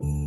Mm.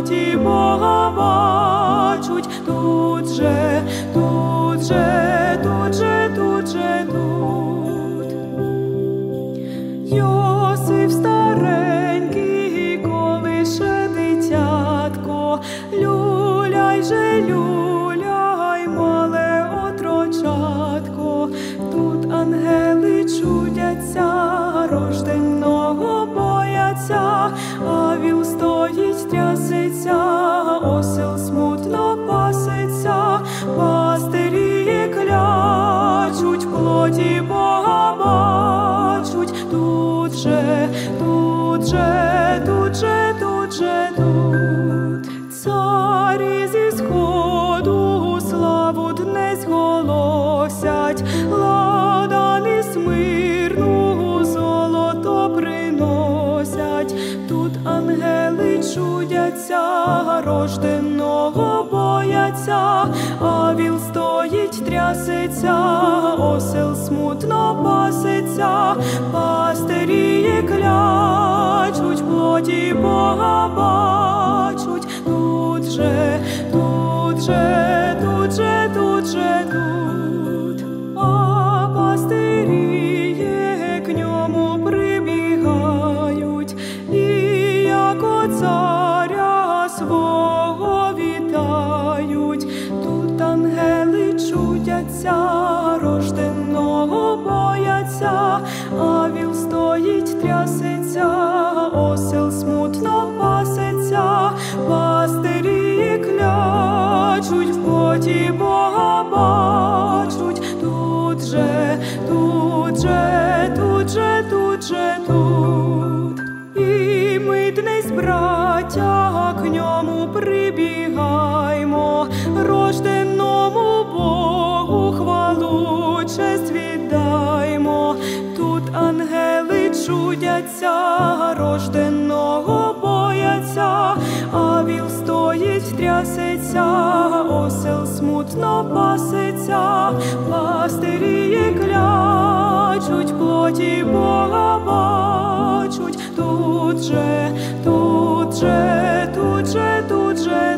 寂寞。завжди бояться, а віл стоїть, трясеться, осел смутно паситься, пастирі клячуть, плоді Бога бачуть, тут же, тут же, тут же, тут же, тут. же, тут бояться, рожденого бояться, а віл стоїть, трясеться, осел смутно паситься, пластирі клячуть, плоті Бога бачуть, тут же, тут же, тут же, тут же.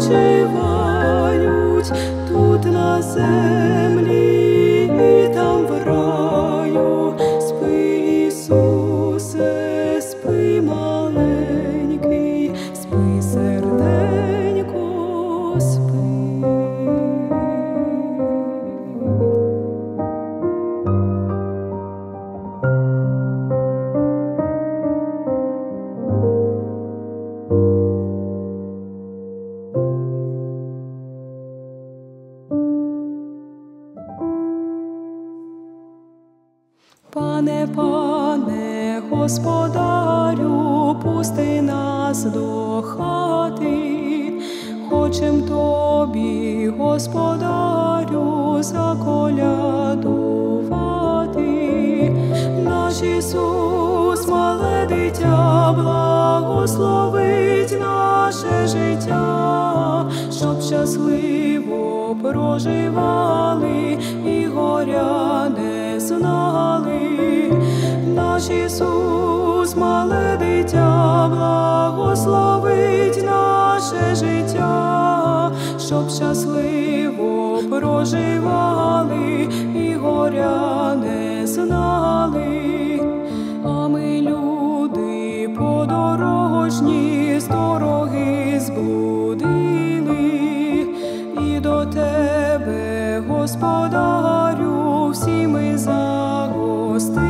Спочивають тут на землі господарю, всі ми загостили.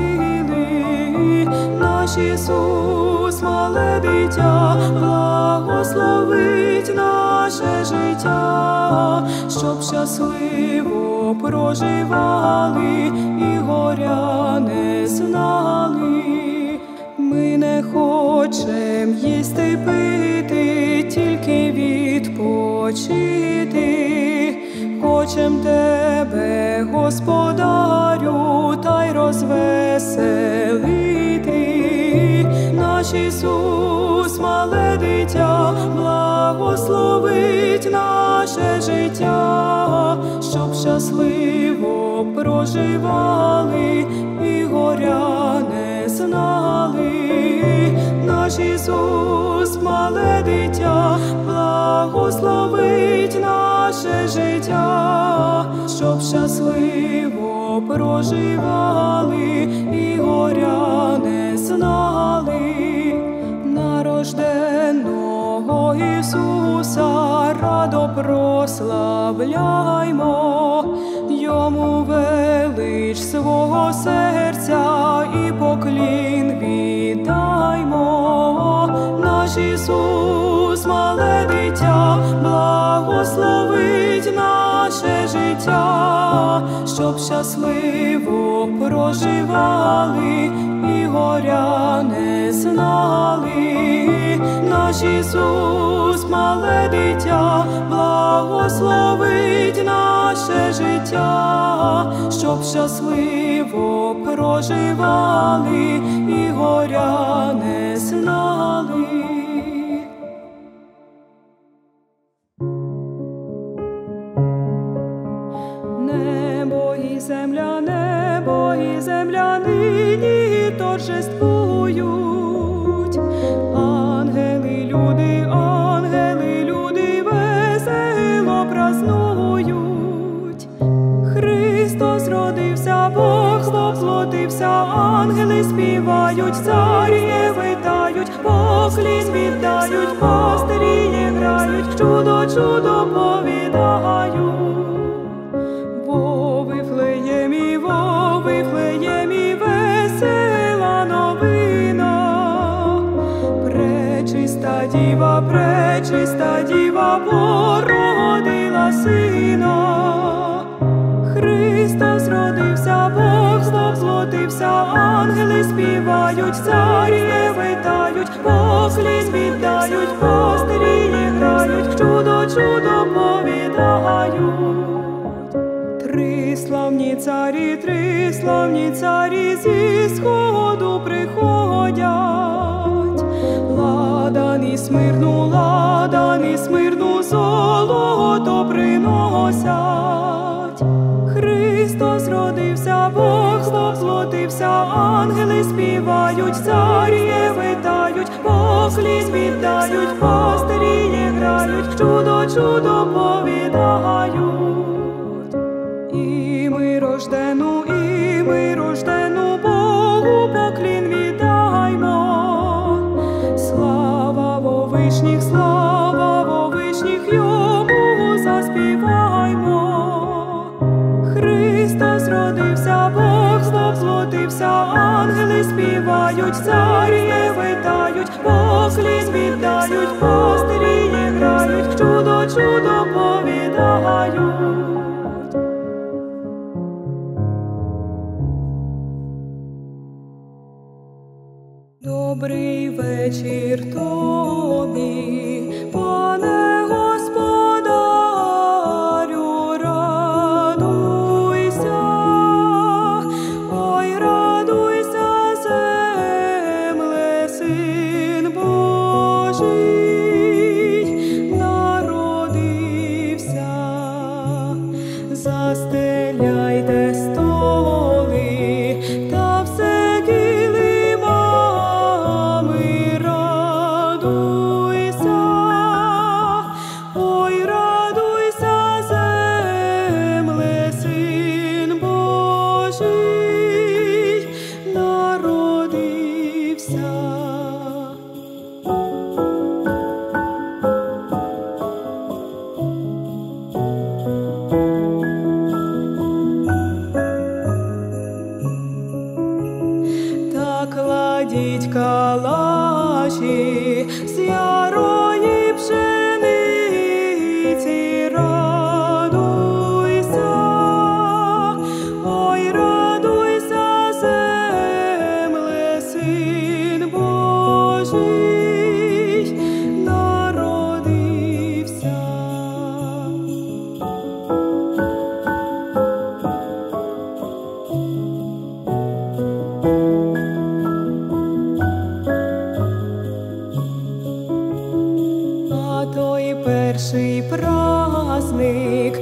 Наш Ісус, мале дитя, благословить наше життя, щоб щасливо проживали і горя не знали. Ми не хочем їсти пити, тільки відпочити. Хочем тебе, господарю, та й розвеселити. Наш Ісус, мале дитя, благословить наше життя, щоб щасливо проживали і горя не знали. Наш Ісус, мале дитя, благословить наше життя, щоб щасливо проживали і горя не знали. Нарожденого Ісуса радо прославляймо, йому велич свого серця і поклін віддаймо. Наш Ісус, мале дитя, благословить наше життя, щоб щасливо проживали і горя не знали. Наш Ісус, мале дитя, благословить наше життя, щоб щасливо проживали і горя не знали. Бог ангели співають, царі витають, поклін віддають, пастирі грають, чудо, чудо повідають. Вифлеємі, во Вифлеємі, весела новина. Пречиста діва, пречиста діва породила сина. Воплотився, ангели співають, царі витають, поклін віддають, пастирі грають, чудо, чудо повідають. Три славні царі, три славні царі зі сходу приходять. Ладан і смирну, ладан і смирну, золото приносять. Бог злотився, ангели співають, царіє витають, поклість віддають, пастирі грають, чудо, чудо повідають. Співають, царі витають, послі віддають, пострі грають, чудо, чудо повідають. Добрий вечір тобі, перший праздник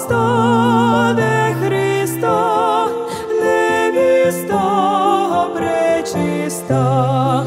звізда стаде Христа, невіста пречиста,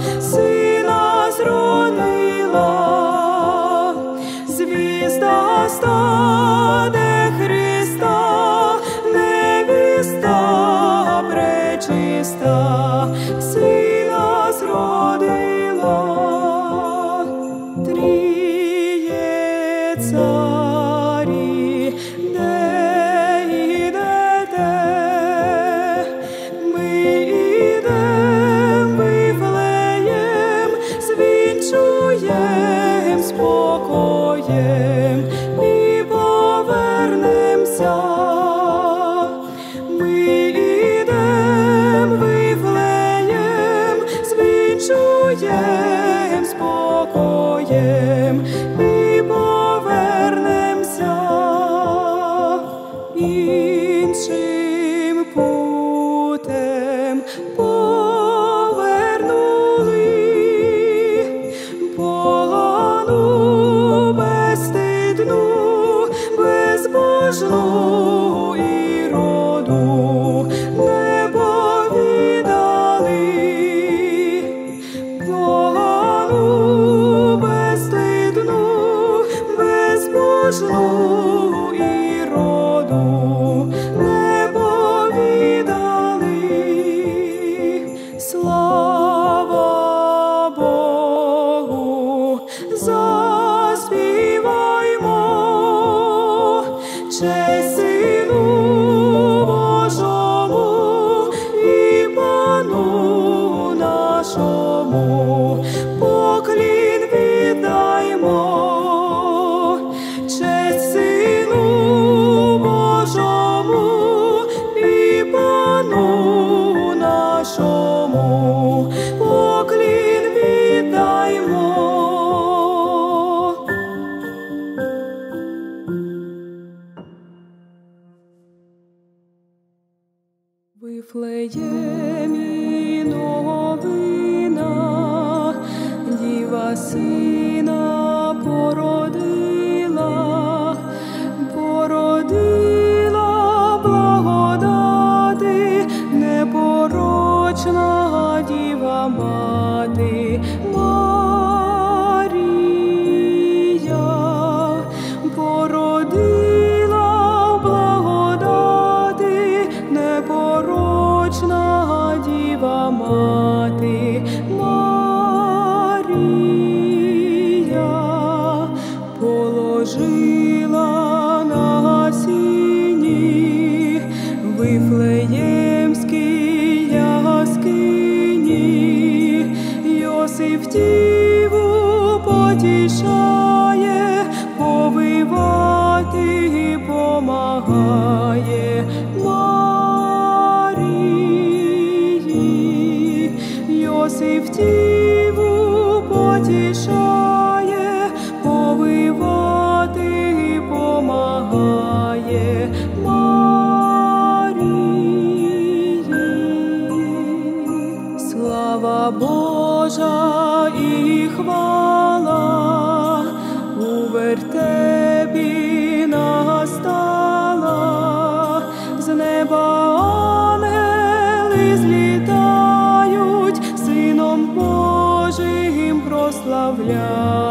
Oh. Неба злітають, сином Божим прославляють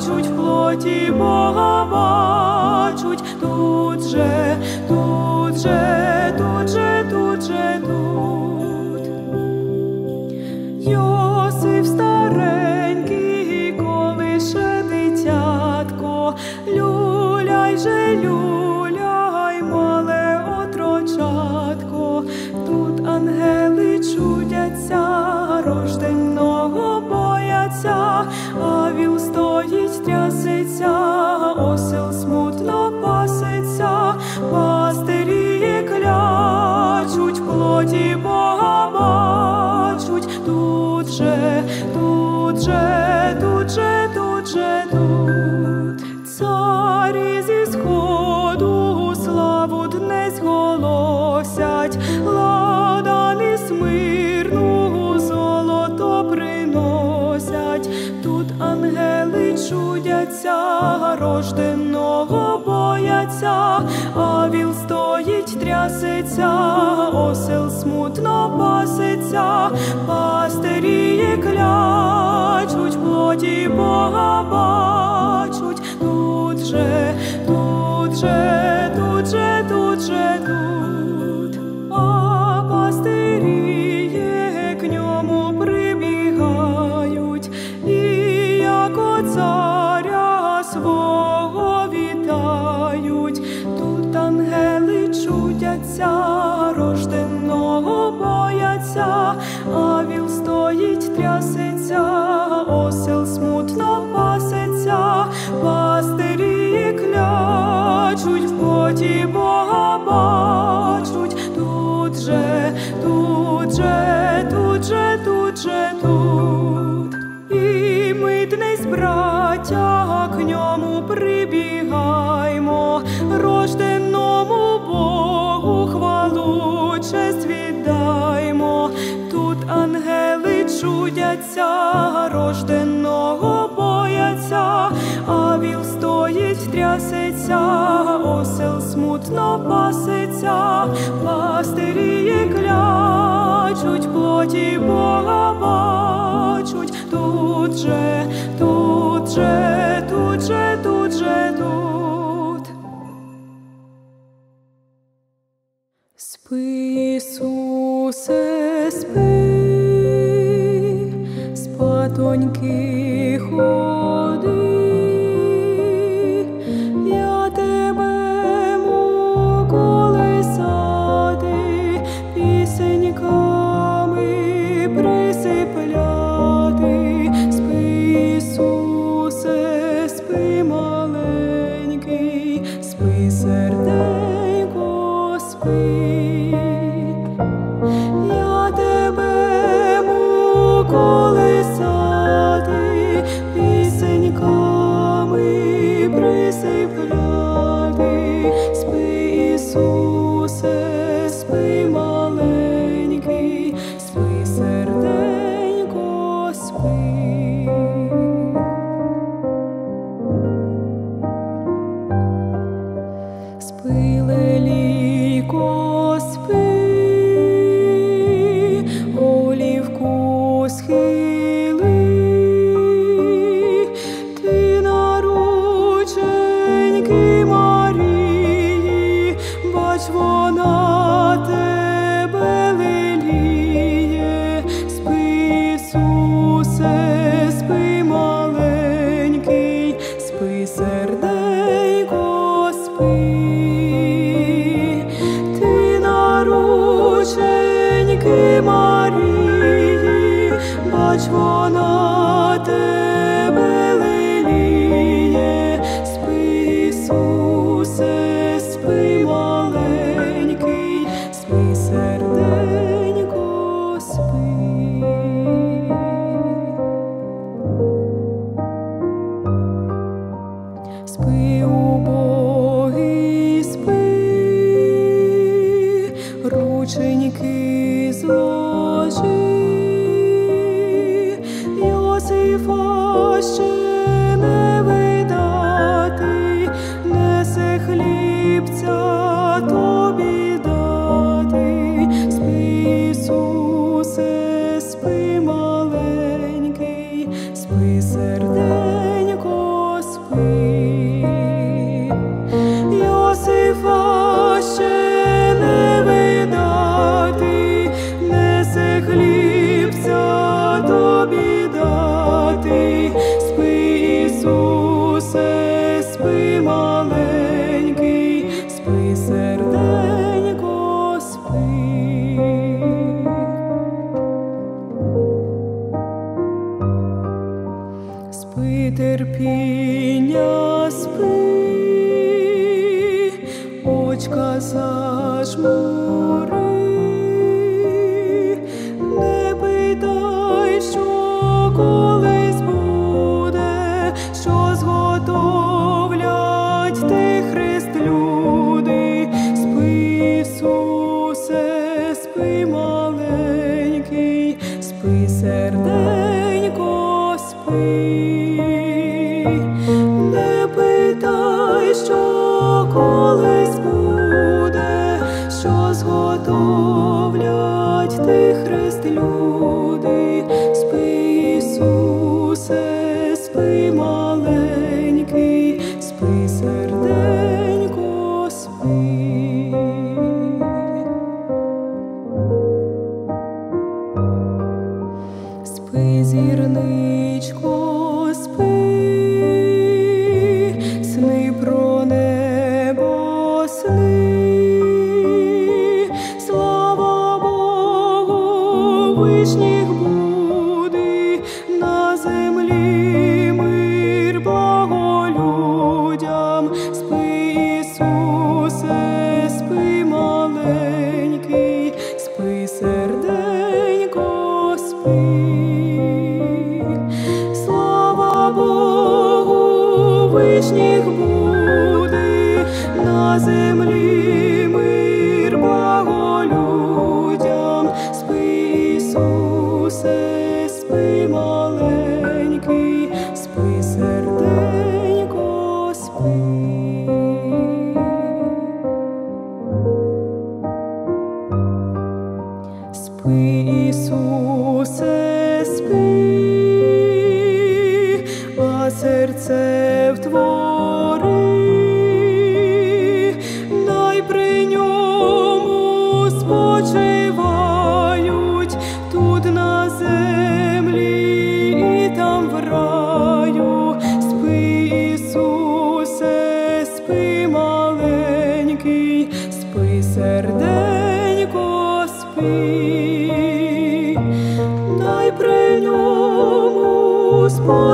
бачуть, в плоті Бога бачуть, тут же, тут же, тут же, тут же, тут. пасеться, а віл стоїть, трясеться, осел смутно пасеться, пастирі клячуть, плоті Бога бачуть, тут же, тут же, тут же, тут же. паситься, пастирі клячуть плоті Бога. Oh.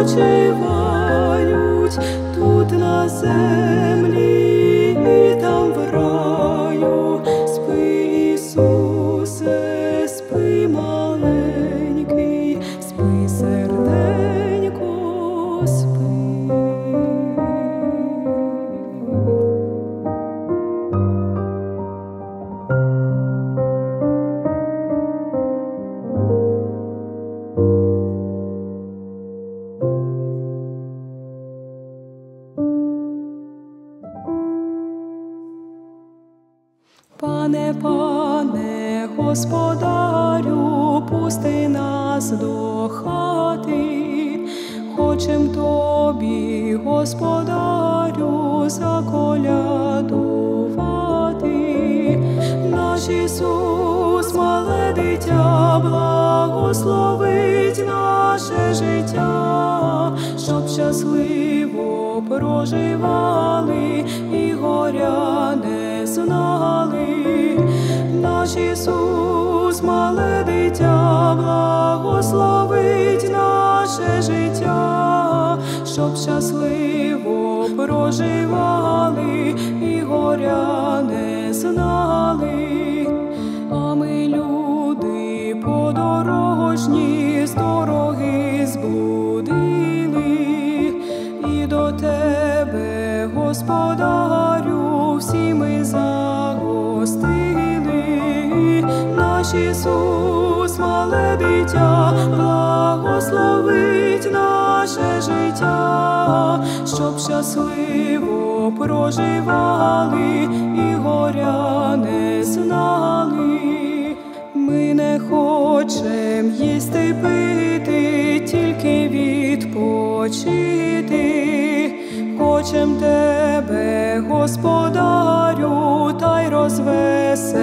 Спочивають господарю, всі ми загостили. Наш Ісус, мале дитя, благословить наше життя, щоб щасливо проживали і горя не знали. Ми не хочем їсти пити, тільки відпочити. Хочем тебе, господарю, та й розвеселити.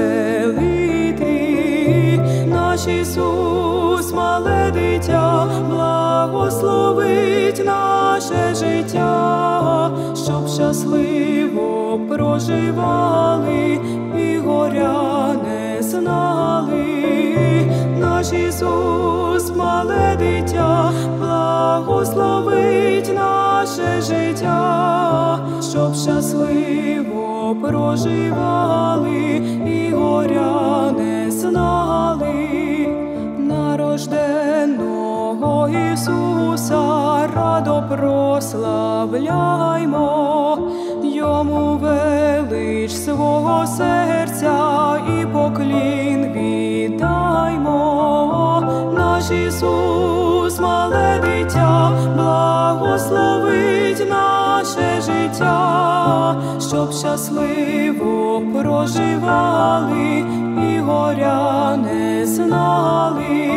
Наш Ісус, мале дитя, благословить наше життя, щоб щасливо проживали і горя не знали. Наш Ісус, мале дитя, благословить наше життя, щоб щасливо проживали і горя не знали. Нарожденого Ісуса радо прославляймо, йому велич свого серця і поклін віддаймо. Наш Ісус, мале дитя, благословить наше життя, щоб щасливо проживали і горя не знали.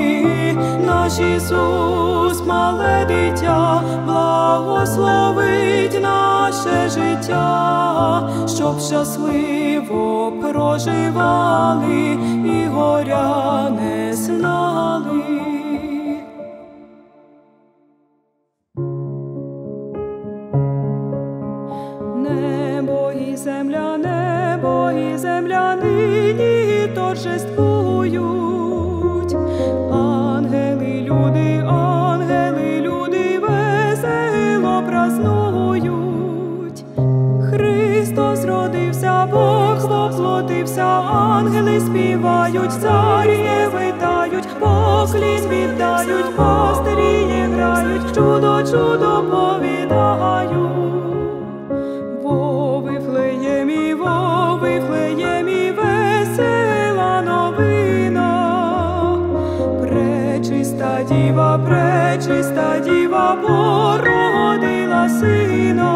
Наш Ісус, мале дитя, благословить наше життя, щоб щасливо проживали і горя торжествують. Ангели, люди, ангели, люди весело празнують. Христос родився, Бог воплотився, ангели співають, царі витають, поклін віддають, пастирі грають, чудо, чудо повідають. Діва, пречиста діва, породила сина.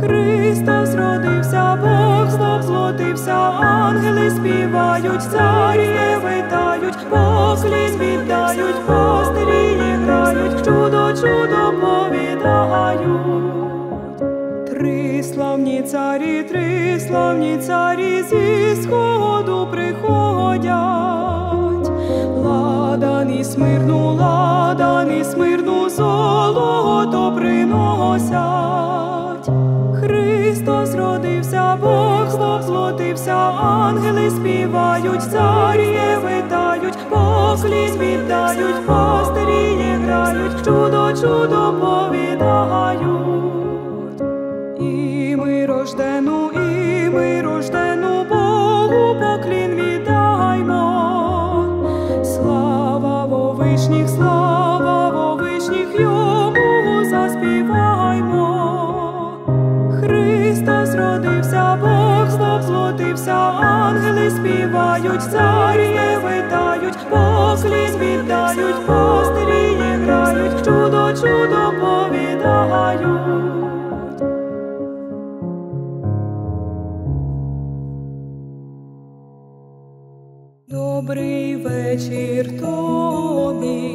Христос родився, Бог знов злотився, ангели співають, царі витають, поклін віддають, пастирі грають, чудо, чудо повідають. Три славні царі, три славні царі зі сходу приходять лада, ні смирну лада, ні смирну золото приносять. Христос родився, Бог знов злотився, ангели співають, царі витають, послід віддають, пастирі грають, чудо, чудо повідають. І ми рождену, і ми рождену. Вся ангели співають, царіє витають, поклін віддають, постері грають, чудо, чудо повідають. Добрий вечір тобі.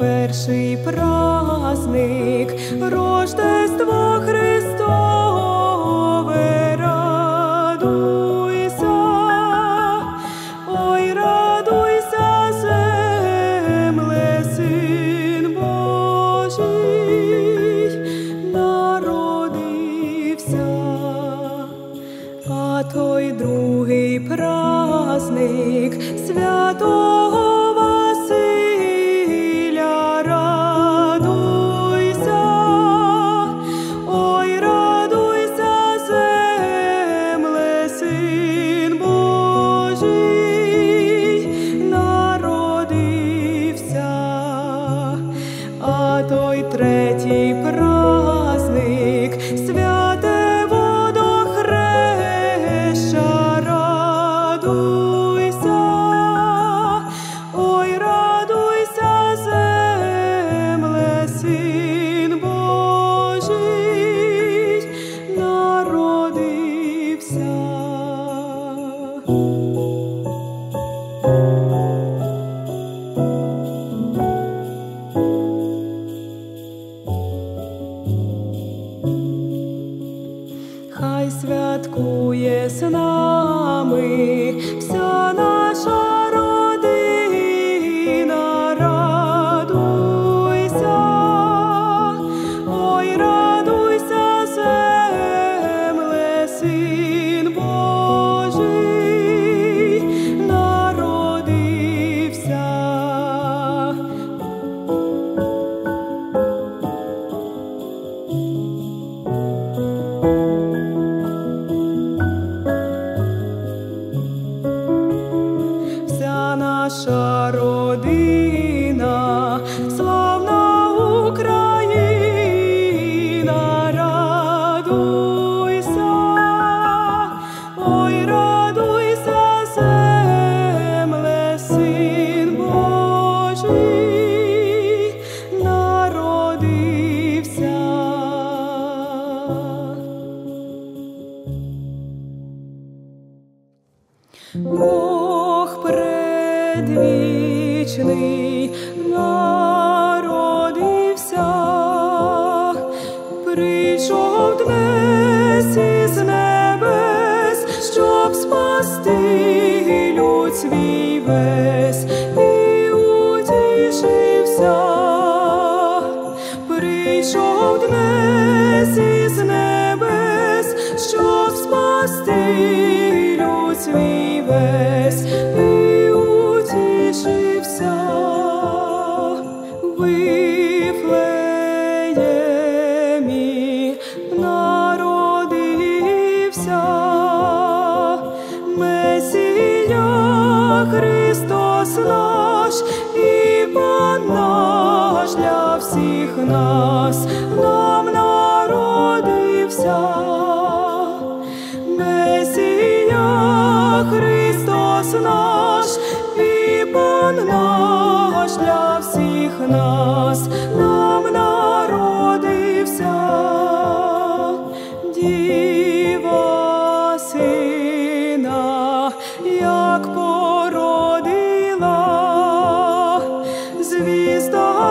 перший праздник рождество Христа.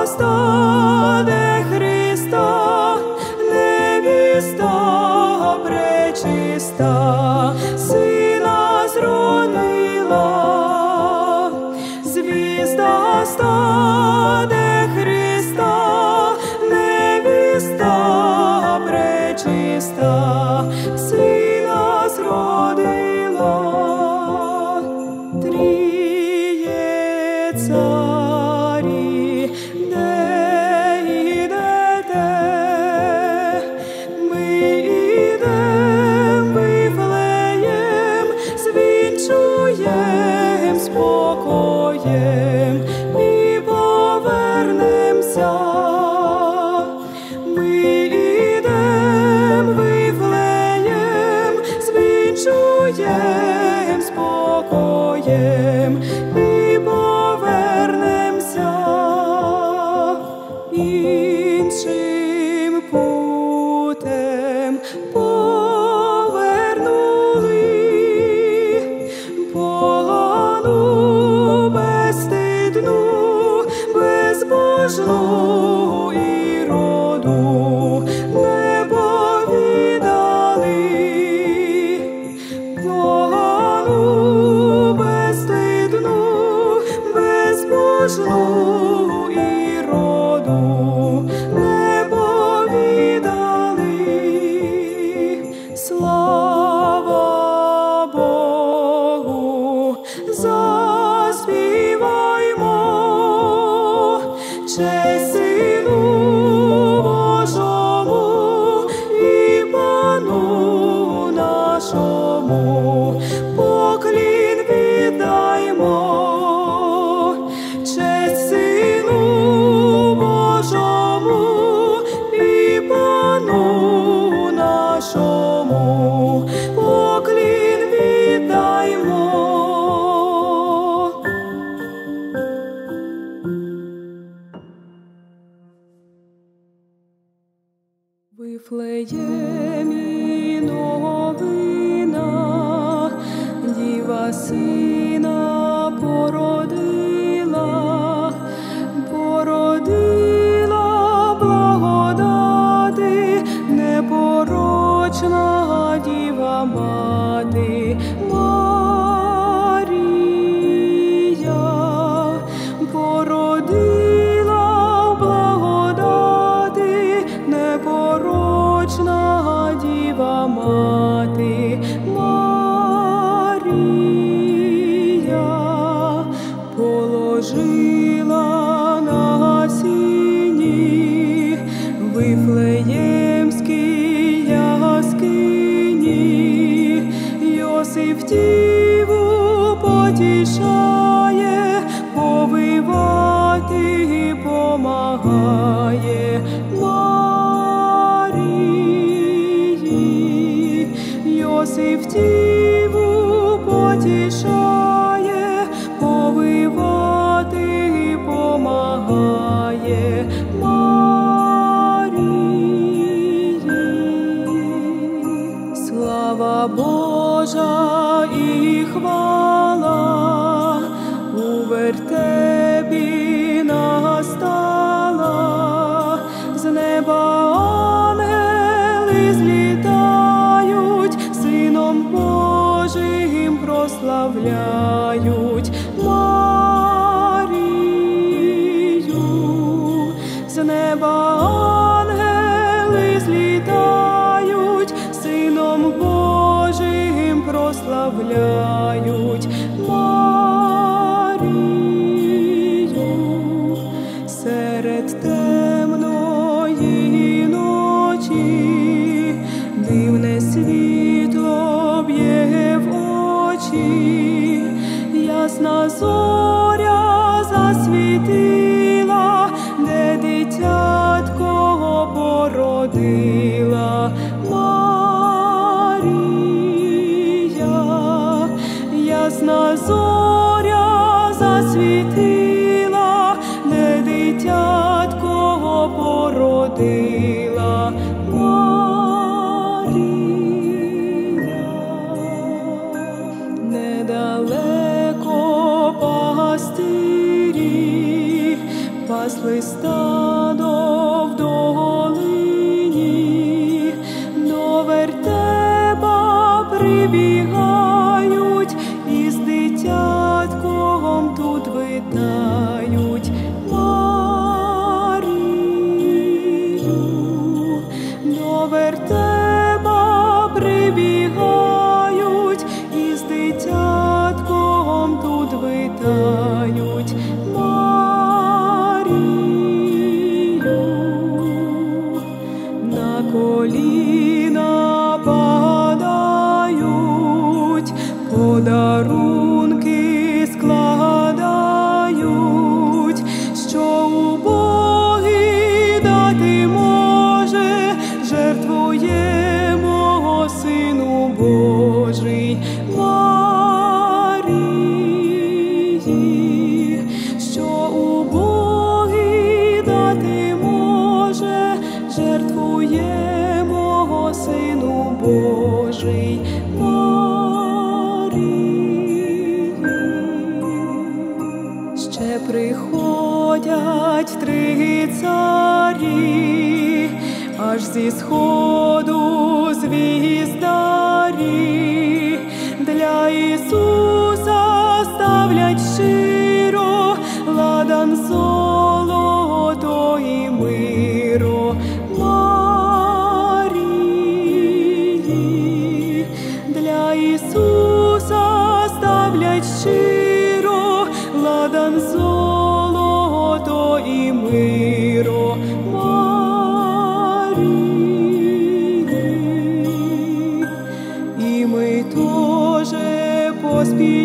apostol. Неба ангели злітають, сином Божим прославляють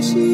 she